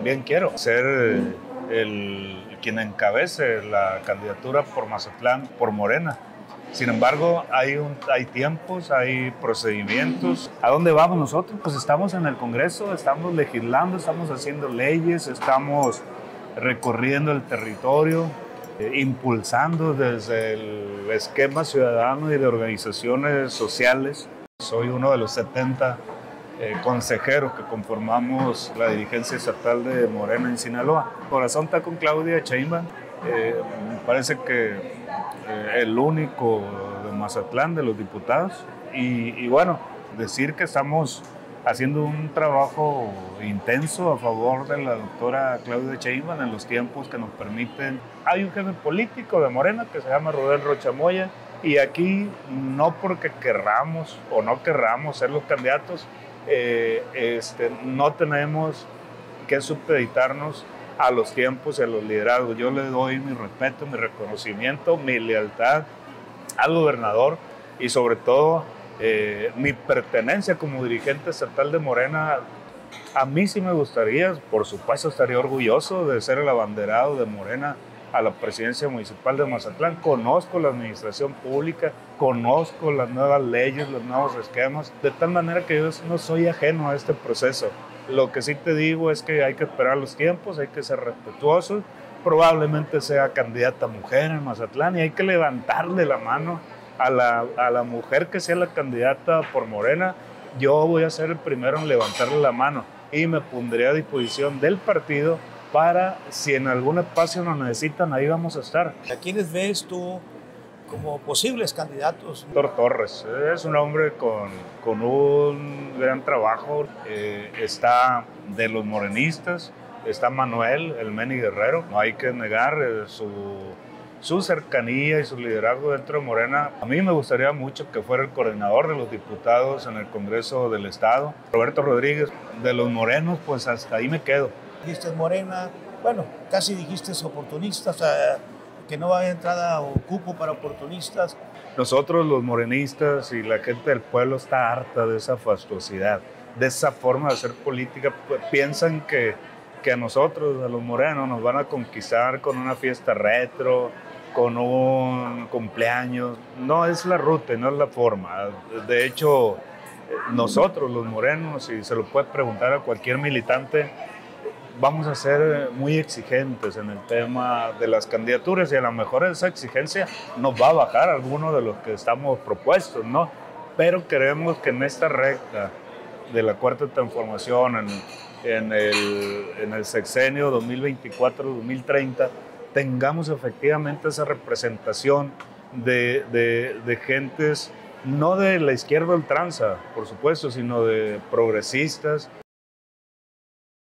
También quiero ser el, quien encabece la candidatura por Mazatlán, por Morena. Sin embargo, hay, un, hay tiempos, hay procedimientos. ¿A dónde vamos nosotros? Pues estamos en el Congreso, estamos legislando, estamos haciendo leyes, estamos recorriendo el territorio, eh, impulsando desde el esquema ciudadano y de organizaciones sociales. Soy uno de los 70 eh, consejeros que conformamos la dirigencia estatal de Morena en Sinaloa. Corazón está con Claudia Sheinbaum. Eh, parece que el único de Mazatlán de los diputados. Y, y bueno, decir que estamos haciendo un trabajo intenso a favor de la doctora Claudia Sheinbaum en los tiempos que nos permiten. Hay un jefe político de Morena que se llama Rodel Rochamoya y aquí no porque querramos o no querramos ser los candidatos, eh, este, no tenemos que supeditarnos a los tiempos y a los liderazgos. Yo le doy mi respeto, mi reconocimiento, mi lealtad al gobernador y sobre todo eh, mi pertenencia como dirigente estatal de Morena, a mí sí me gustaría, por supuesto estaría orgulloso de ser el abanderado de Morena a la presidencia municipal de Mazatlán. Conozco la administración pública, conozco las nuevas leyes, los nuevos esquemas, de tal manera que yo no soy ajeno a este proceso. Lo que sí te digo es que hay que esperar los tiempos, hay que ser respetuosos. Probablemente sea candidata mujer en Mazatlán y hay que levantarle la mano a la, a la mujer que sea la candidata por Morena, yo voy a ser el primero en levantarle la mano y me pondré a disposición del partido para si en algún espacio nos necesitan, ahí vamos a estar. ¿A quiénes ves tú como posibles candidatos? Doctor Torres es un hombre con, con un gran trabajo, eh, está de los morenistas, está Manuel, el Meni Guerrero, no hay que negar eh, su su cercanía y su liderazgo dentro de Morena. A mí me gustaría mucho que fuera el coordinador de los diputados en el Congreso del Estado. Roberto Rodríguez, de los morenos, pues hasta ahí me quedo. Dijiste Morena, bueno, casi dijiste oportunistas, que no va a haber entrada o cupo para oportunistas. Nosotros los morenistas y la gente del pueblo está harta de esa fastuosidad, de esa forma de hacer política. Piensan que, que a nosotros, a los morenos, nos van a conquistar con una fiesta retro, con un cumpleaños. No es la ruta, no es la forma. De hecho, nosotros los morenos, y se lo puede preguntar a cualquier militante, vamos a ser muy exigentes en el tema de las candidaturas y a lo mejor esa exigencia nos va a bajar alguno de los que estamos propuestos, ¿no? Pero queremos que en esta recta de la cuarta transformación, en, en el sexenio 2024-2030, tengamos efectivamente esa representación de, de, de, gentes, no de la izquierda ultranza, por supuesto, sino de progresistas,